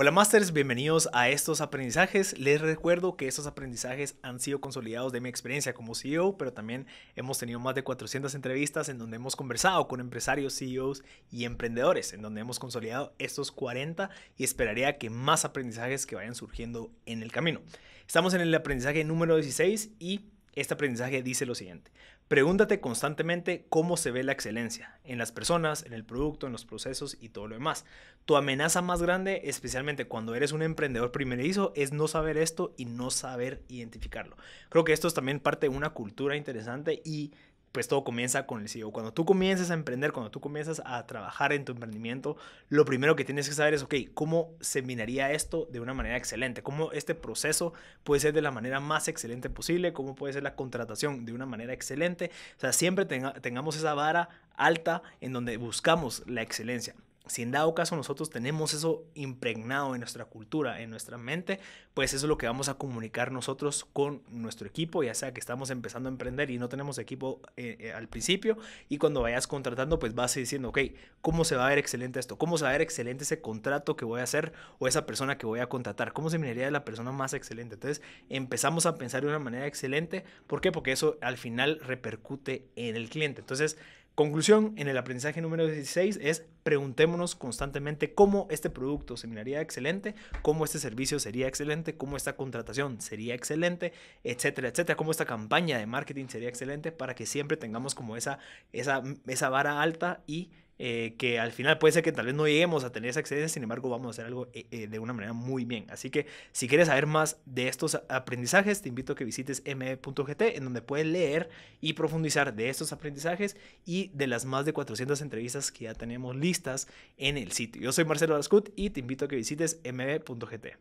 Hola Masters, bienvenidos a estos aprendizajes. Les recuerdo que estos aprendizajes han sido consolidados de mi experiencia como CEO, pero también hemos tenido más de 400 entrevistas en donde hemos conversado con empresarios, CEOs y emprendedores, en donde hemos consolidado estos 40 y esperaría que más aprendizajes que vayan surgiendo en el camino. Estamos en el aprendizaje número 16 y este aprendizaje dice lo siguiente. Pregúntate constantemente cómo se ve la excelencia en las personas, en el producto, en los procesos y todo lo demás. Tu amenaza más grande, especialmente cuando eres un emprendedor primerizo, es no saber esto y no saber identificarlo. Creo que esto es también parte de una cultura interesante y pues todo comienza con el CEO. Cuando tú comienzas a emprender, cuando tú comienzas a trabajar en tu emprendimiento, lo primero que tienes que saber es, ok, ¿cómo se minaría esto de una manera excelente? ¿Cómo este proceso puede ser de la manera más excelente posible? ¿Cómo puede ser la contratación de una manera excelente? O sea, siempre tengamos esa vara alta en donde buscamos la excelencia si en dado caso nosotros tenemos eso impregnado en nuestra cultura, en nuestra mente, pues eso es lo que vamos a comunicar nosotros con nuestro equipo, ya sea que estamos empezando a emprender y no tenemos equipo eh, eh, al principio y cuando vayas contratando, pues vas diciendo, ok, ¿cómo se va a ver excelente esto? ¿Cómo se va a ver excelente ese contrato que voy a hacer o esa persona que voy a contratar? ¿Cómo se miraría la persona más excelente? Entonces empezamos a pensar de una manera excelente. ¿Por qué? Porque eso al final repercute en el cliente. Entonces, Conclusión en el aprendizaje número 16 es preguntémonos constantemente cómo este producto se miraría excelente, cómo este servicio sería excelente, cómo esta contratación sería excelente, etcétera, etcétera, cómo esta campaña de marketing sería excelente para que siempre tengamos como esa, esa, esa vara alta y eh, que al final puede ser que tal vez no lleguemos a tener esa excelencia, sin embargo vamos a hacer algo eh, eh, de una manera muy bien. Así que si quieres saber más de estos aprendizajes, te invito a que visites me.gt en donde puedes leer y profundizar de estos aprendizajes y de las más de 400 entrevistas que ya tenemos listas en el sitio. Yo soy Marcelo Lascut y te invito a que visites me.gt.